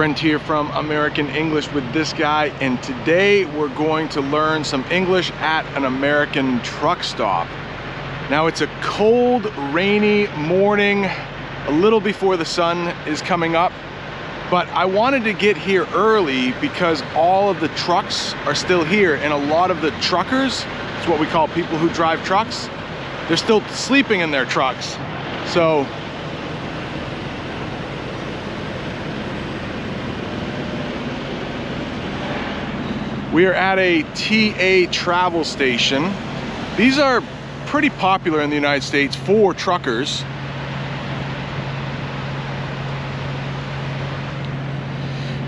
Brent here from American English with this guy and today we're going to learn some English at an American truck stop. Now it's a cold, rainy morning, a little before the sun is coming up, but I wanted to get here early because all of the trucks are still here and a lot of the truckers, it's what we call people who drive trucks, they're still sleeping in their trucks. So We are at a TA travel station. These are pretty popular in the United States for truckers.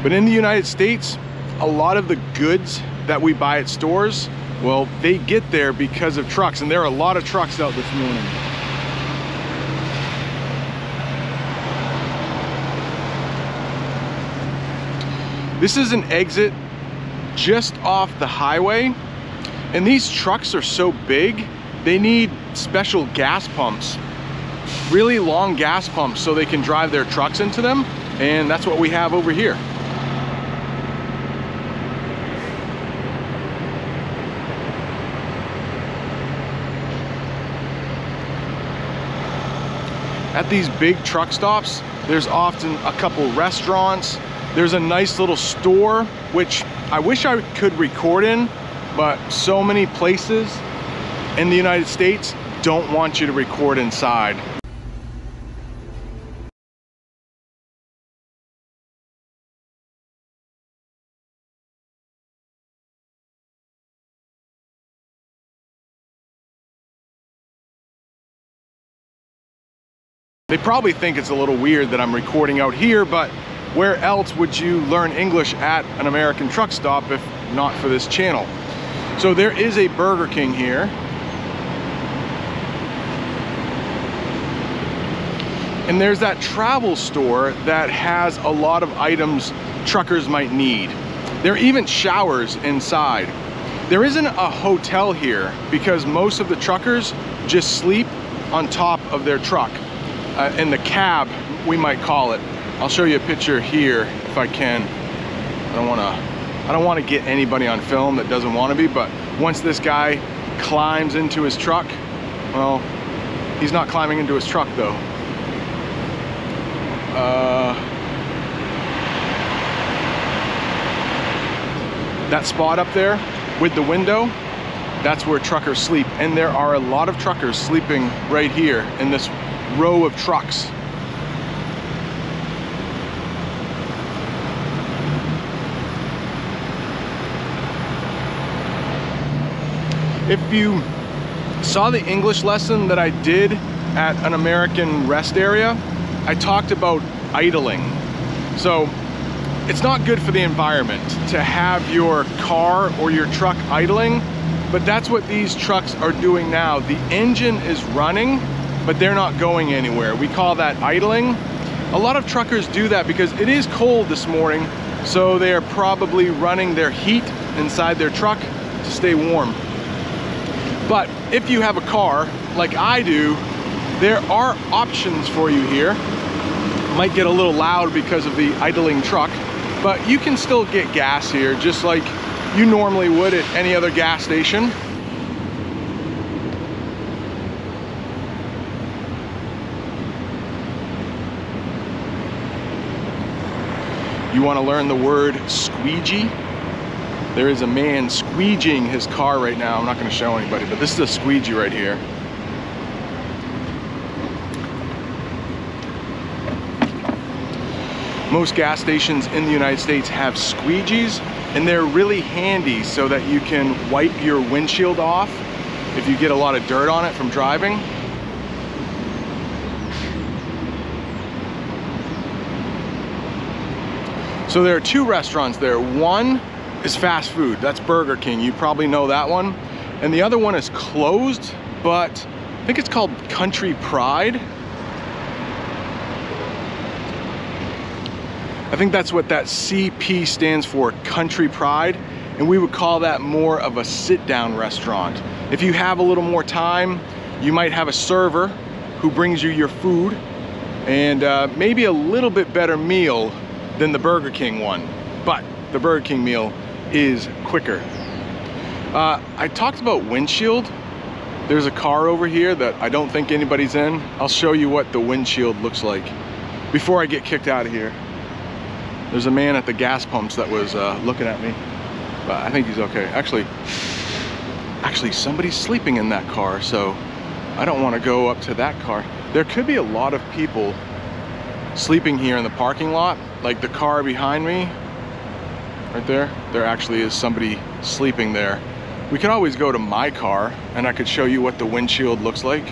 But in the United States, a lot of the goods that we buy at stores, well, they get there because of trucks, and there are a lot of trucks out this morning. This is an exit just off the highway. And these trucks are so big, they need special gas pumps. Really long gas pumps so they can drive their trucks into them. And that's what we have over here. At these big truck stops, there's often a couple restaurants. There's a nice little store, which I wish I could record in, but so many places in the United States don't want you to record inside. They probably think it's a little weird that I'm recording out here, but where else would you learn English at an American truck stop if not for this channel? So there is a Burger King here. And there's that travel store that has a lot of items truckers might need. There are even showers inside. There isn't a hotel here because most of the truckers just sleep on top of their truck. Uh, in the cab, we might call it. I'll show you a picture here if I can. I don't wanna, I don't wanna get anybody on film that doesn't wanna be, but once this guy climbs into his truck, well, he's not climbing into his truck though. Uh, that spot up there with the window, that's where truckers sleep. And there are a lot of truckers sleeping right here in this row of trucks. If you saw the English lesson that I did at an American rest area, I talked about idling. So it's not good for the environment to have your car or your truck idling, but that's what these trucks are doing now. The engine is running, but they're not going anywhere. We call that idling. A lot of truckers do that because it is cold this morning, so they are probably running their heat inside their truck to stay warm. But if you have a car like I do, there are options for you here. Might get a little loud because of the idling truck, but you can still get gas here just like you normally would at any other gas station. You want to learn the word squeegee? There is a man squeegeeing his car right now. I'm not going to show anybody, but this is a squeegee right here. Most gas stations in the United States have squeegees and they're really handy so that you can wipe your windshield off if you get a lot of dirt on it from driving. So there are two restaurants there. One is fast food. That's Burger King. You probably know that one. And the other one is closed, but I think it's called Country Pride. I think that's what that CP stands for, Country Pride. And we would call that more of a sit-down restaurant. If you have a little more time, you might have a server who brings you your food and uh, maybe a little bit better meal than the Burger King one, but the Burger King meal is quicker. Uh, I talked about windshield. There's a car over here that I don't think anybody's in. I'll show you what the windshield looks like before I get kicked out of here. There's a man at the gas pumps that was uh, looking at me, but I think he's okay. Actually, actually somebody's sleeping in that car, so I don't want to go up to that car. There could be a lot of people sleeping here in the parking lot, like the car behind me, right there. There actually is somebody sleeping there. We could always go to my car and I could show you what the windshield looks like.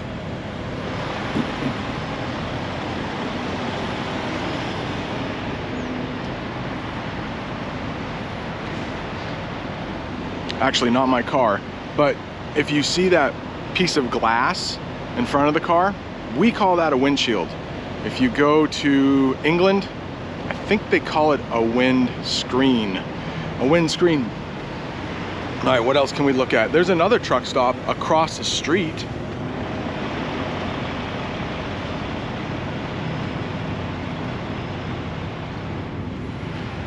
Actually, not my car, but if you see that piece of glass in front of the car, we call that a windshield. If you go to England, think they call it a wind screen. A wind screen. All right, what else can we look at? There's another truck stop across the street.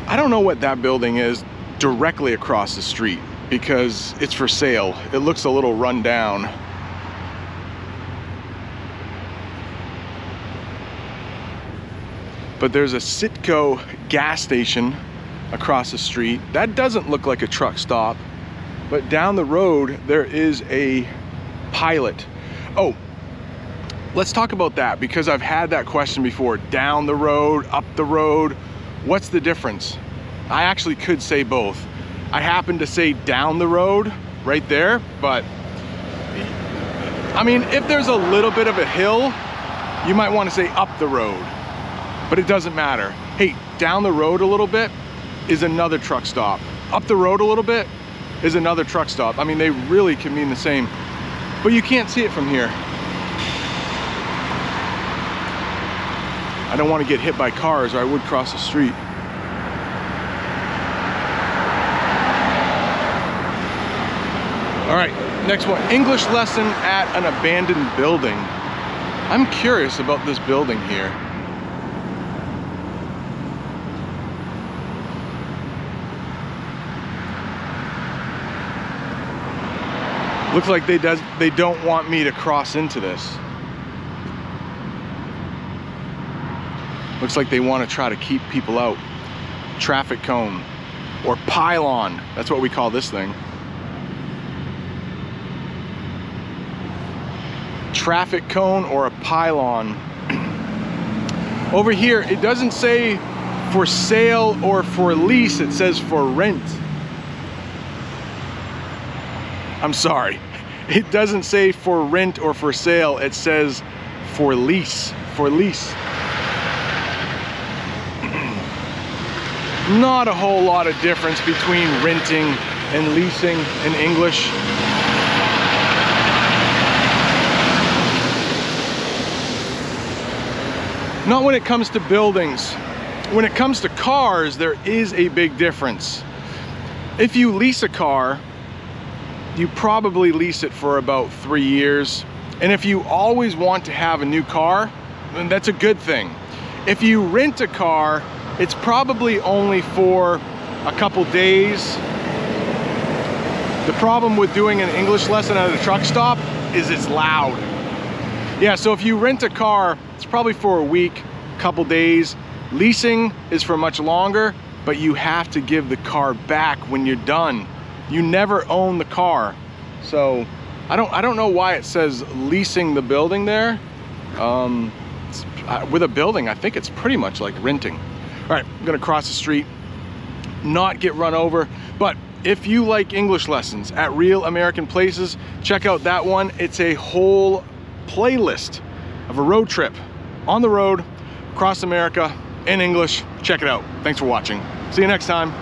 I don't know what that building is directly across the street because it's for sale. It looks a little run down. But there's a Citgo gas station across the street. That doesn't look like a truck stop. But down the road, there is a pilot. Oh, let's talk about that because I've had that question before. Down the road, up the road, what's the difference? I actually could say both. I happen to say down the road right there, but I mean, if there's a little bit of a hill, you might want to say up the road, but it doesn't matter. Hey, down the road a little bit is another truck stop. Up the road a little bit is another truck stop. I mean, they really can mean the same, but you can't see it from here. I don't want to get hit by cars or I would cross the street. All right, next one. English lesson at an abandoned building. I'm curious about this building here. Looks like they does they don't want me to cross into this. Looks like they want to try to keep people out. Traffic cone or pylon. That's what we call this thing. Traffic cone or a pylon. Over here, it doesn't say for sale or for lease, it says for rent. I'm sorry. It doesn't say for rent or for sale. It says for lease, for lease. Not a whole lot of difference between renting and leasing in English. Not when it comes to buildings. When it comes to cars, there is a big difference. If you lease a car, you probably lease it for about three years. And if you always want to have a new car, then that's a good thing. If you rent a car, it's probably only for a couple days. The problem with doing an English lesson at a truck stop is it's loud. Yeah, so if you rent a car, it's probably for a week, couple days. Leasing is for much longer, but you have to give the car back when you're done you never own the car. So I don't, I don't know why it says leasing the building there. Um, uh, with a building, I think it's pretty much like renting. All right, I'm gonna cross the street, not get run over, but if you like English lessons at Real American Places, check out that one. It's a whole playlist of a road trip on the road across America in English. Check it out. Thanks for watching. See you next time.